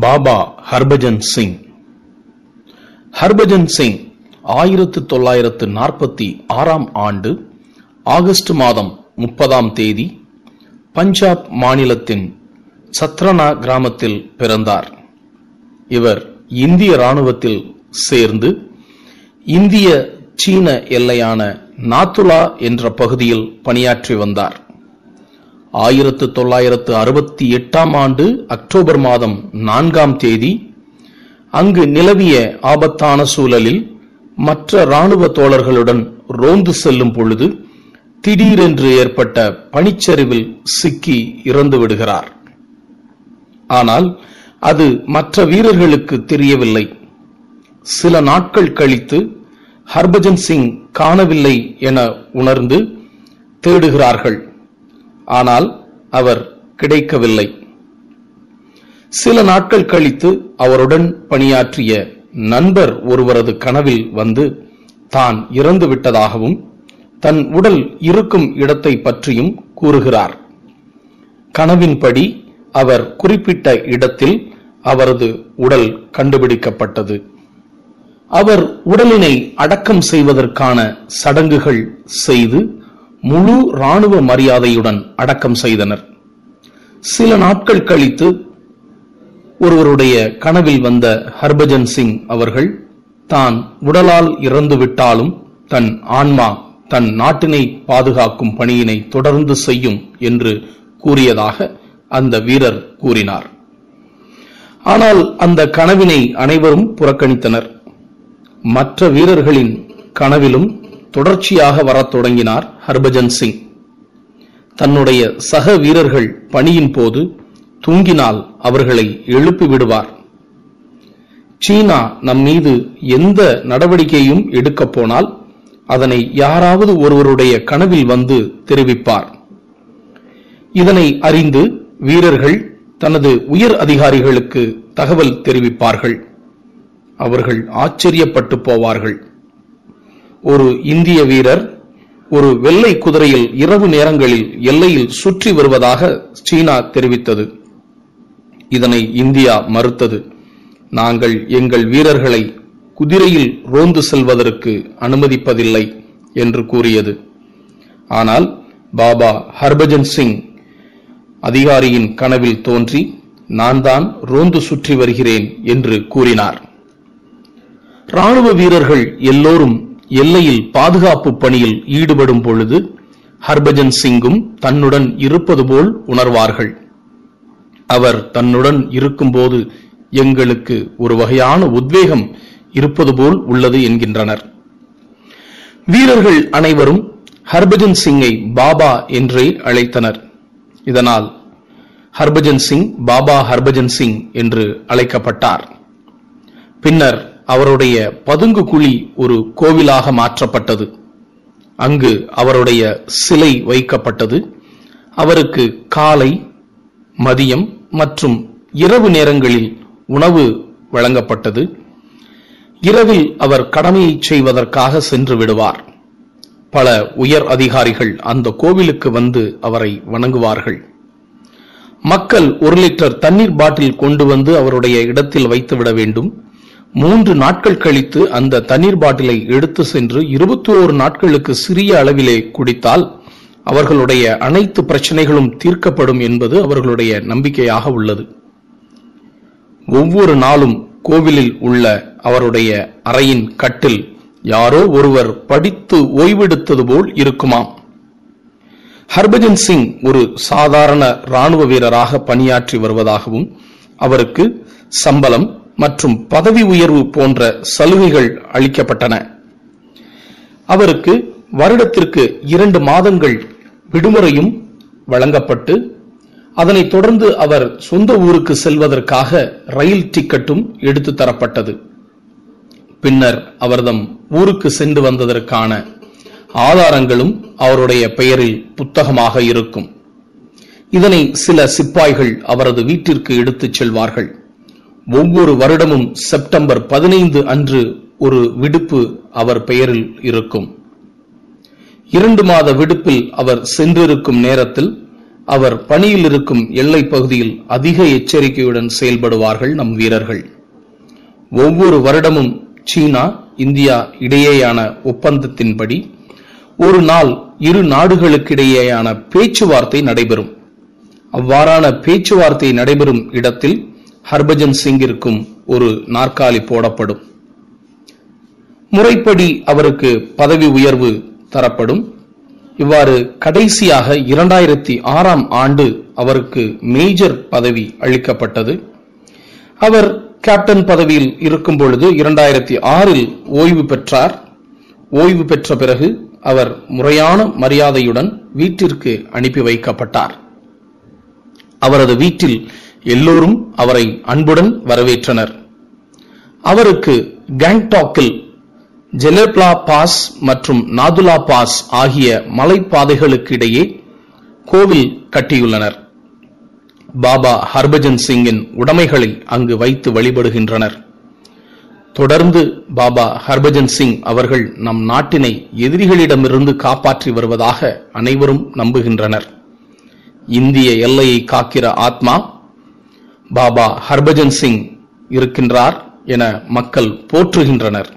பாபா ஹர்பஜன் சிங். ஹர்பஜன் சிங் ஆயிரத்து தொள்ளாயிரத்து நாற்பத்தி ஆறாம் ஆண்டு ஆகஸ்ட் மாதம் முப்பதாம் தேதி பஞ்சாப் மாநிலத்தின் சத்ரனா கிராமத்தில் பிறந்தார். இவர் இந்திய ராணுவத்தில் சேர்ந்து இந்திய சீன எல்லையான நாத்துலா என்ற பகுதியில் பணியாற்றி வந்தார். ஆயிரத்து தொள்ளாயிரத்து அறுபத்தி எட்டாம் ஆண்டு அக்டோபர் மாதம் நான்காம் தேதி அங்கு நிலவிய ஆபத்தான சூழலில் மற்ற ராணுவ தோழர்களுடன் ரோந்து செல்லும் பொழுது திடீரென்று ஏற்பட்ட பனிச்சரிவில் சிக்கி இறந்து விடுகிறார். ஆனால் அது மற்ற வீரர்களுக்கு தெரியவில்லை. சில நாட்கள் கழித்து ஹர்பஜன் சிங் காணவில்லை என உணர்ந்து தேடுகிறார்கள். ஆனால் அவர் கிடைக்கவில்லை. சில நாட்கள் கழித்து அவருடன் பணியாற்றிய நண்பர் ஒருவரது கனவில் வந்து தான் இறந்து விட்டதாகவும் தன் உடல் இருக்கும் இடத்தை பற்றியும் கூறுகிறார். கனவின்படி அவர் குறிப்பிட்ட இடத்தில் அவரது உடல் கண்டுபிடிக்கப்பட்டது. அவர் உடலினை அடக்கம் செய்வதற்கான சடங்குகள் செய்து முழு ராணுவ மரியாதையுடன் அடக்கம் செய்தனர். சில நாட்கள் கழித்து ஒருவருடைய கனவில் வந்த ஹர்பஜன் சிங் அவர்கள் தான் உடலால் இறந்து விட்டாலும் தன் ஆன்மா தன் நாட்டினை பாதுகாக்கும் பணியினை தொடர்ந்து செய்யும் என்று கூறியதாக அந்த வீரர் கூறினார். ஆனால் அந்த கனவினை அனைவரும் புறக்கணித்தனர். மற்ற வீரர்களின் கனவிலும் தொடர்ச்சியாக வரத் தொடங்கினார் ஹர்பஜன் சிங். தன்னுடைய சக வீரர்கள் பணியின் போது தூங்கினால் அவர்களை எழுப்பி விடுவார். சீனா நம் மீது எந்த நடவடிக்கையும் எடுக்கப் போனால் அதனை யாராவது ஒருவருடைய கனவில் வந்து தெரிவிப்பார். இதனை அறிந்து வீரர்கள் தனது உயர் அதிகாரிகளுக்கு தகவல் தெரிவிப்பார்கள். அவர்கள் ஆச்சரியப்பட்டு போவார்கள். ஒரு இந்திய வீரர் ஒரு வெள்ளை குதிரையில் இரவு நேரங்களில் எல்லையில் சுற்றி வருவதாக சீனா தெரிவித்தது. இதனை இந்தியா மறுத்தது. நாங்கள் எங்கள் வீரர்களை குதிரையில் ரோந்து செல்வதற்கு அனுமதிப்பதில்லை என்று கூறியது. ஆனால் பாபா ஹர்பஜன் சிங் அதிகாரியின் கனவில் தோன்றி நான் தான் ரோந்து சுற்றி வருகிறேன் என்று கூறினார். ராணுவ வீரர்கள் எல்லோரும் எல்லையில் பாதுகாப்பு பணியில் ஈடுபடும் பொழுது ஹர்பஜன் சிங்கும் தன்னுடன் இருப்பது போல் உணர்வார்கள். அவர் தன்னுடன் இருக்கும்போது எங்களுக்கு ஒரு வகையான உத்வேகம் இருப்பது போல் உள்ளது என்கின்றனர். வீரர்கள் அனைவரும் ஹர்பஜன் சிங்கை பாபா என்றே அழைத்தனர். இதனால் ஹர்பஜன் சிங் பாபா ஹர்பஜன் சிங் என்று அழைக்கப்பட்டார். பின்னர் அவருடைய பதுங்கு குழி ஒரு கோவிலாக மாற்றப்பட்டது. அங்கு அவருடைய சிலை வைக்கப்பட்டது. அவருக்கு காலை மதியம் மற்றும் இரவு நேரங்களில் உணவு வழங்கப்பட்டது. இரவில் அவர் கடமையை செய்வதற்காக சென்று விடுவார். பல உயர் அதிகாரிகள் அந்த கோவிலுக்கு வந்து அவரை வணங்குவார்கள். மக்கள் ஒரு லிட்டர் தண்ணீர் பாட்டில் கொண்டு வந்து அவருடைய இடத்தில் வைத்துவிட வேண்டும். மூன்று நாட்கள் கழித்து அந்த தண்ணீர் பாட்டிலை எடுத்து சென்று இருபத்தி ஓரு நாட்களுக்கு சிறிய அளவிலே குடித்தால் அவர்களுடைய அனைத்து பிரச்சனைகளும் தீர்க்கப்படும் என்பது அவர்களுடைய நம்பிக்கையாக உள்ளது. ஒவ்வொரு நாளும் கோவிலில் உள்ள அவருடைய அறையின் கட்டில் யாரோ ஒருவர் படித்து ஓய்வெடுத்தது போல் இருக்குமாம். ஹர்பஜன் சிங் ஒரு சாதாரண ராணுவ வீரராக பணியாற்றி வருவதாகவும் அவருக்கு சம்பளம் மற்றும் பதவி உயர்வு போன்ற சலுகைகள் அளிக்கப்பட்டன. அவருக்கு வருடத்திற்கு இரண்டு மாதங்கள் விடுமுறையும் வழங்கப்பட்டு அதனைத் தொடர்ந்து அவர் சொந்த ஊருக்கு செல்வதற்காக ரயில் டிக்கெட்டும் எடுத்து தரப்பட்டது. பின்னர் அவர்தம் ஊருக்கு சென்று வந்ததற்கான ஆதாரங்களும் அவருடைய பெயரில் புத்தகமாக இருக்கும். இதனை சில சிப்பாய்கள் அவரது வீட்டிற்கு எடுத்துச் செல்வார்கள். ஒவ்வொரு வருடமும் செப்டம்பர் பதினைந்து அன்று ஒரு விடுப்பு அவர் பெயரில் இருக்கும். இரண்டு மாத விடுப்பில் அவர் சென்றிருக்கும் நேரத்தில் அவர் பணியில் இருக்கும் எல்லை பகுதியில் அதிக எச்சரிக்கையுடன் செயல்படுவார்கள் நம் வீரர்கள். ஒவ்வொரு வருடமும் சீனா இந்தியா இடையேயான ஒப்பந்தத்தின்படி ஒரு நாள் இரு நாடுகளுக்கிடையேயான பேச்சுவார்த்தை நடைபெறும். அவ்வாறான பேச்சுவார்த்தை நடைபெறும் இடத்தில் ஹர்பஜன் சிங்கிற்கும் ஒரு நாற்காலி போடப்படும். முறைப்படி அவருக்கு பதவி உயர்வு தரப்படும். இவ்வாறு கடைசியாக இரண்டாயிரத்தி ஆறாம் ஆண்டு அவருக்கு மேஜர் பதவி அளிக்கப்பட்டது. அவர் கேப்டன் பதவியில் இருக்கும் பொழுது இரண்டாயிரத்தி ஆறில் ஓய்வு பெற்றார். ஓய்வு பெற்ற பிறகு அவர் முறையான மரியாதையுடன் வீட்டிற்கு அனுப்பி வைக்கப்பட்டார். அவரது வீட்டில் எல்லோரும் அவரை அன்புடன் வரவேற்றனர். அவருக்கு கேங்டாக்கில் ஜெலேப்லா பாஸ் மற்றும் நாதுலா பாஸ் ஆகிய மலைப்பாதைகளுக்கு இடையே கோவில் கட்டியுள்ளனர். பாபா ஹர்பஜன் சிங்கின் உடைமைகளை அங்கு வைத்து வழிபடுகின்றனர். தொடர்ந்து பாபா ஹர்பஜன் சிங் அவர்கள் நம் நாட்டினை எதிரிகளிடமிருந்து காப்பாற்றி வருவதாக அனைவரும் நம்புகின்றனர். இந்திய எல்லையை காக்கிற ஆத்மா பாபா ஹர்பஜன் சிங் இருக்கின்றார் என மக்கள் போற்றுகின்றனர்.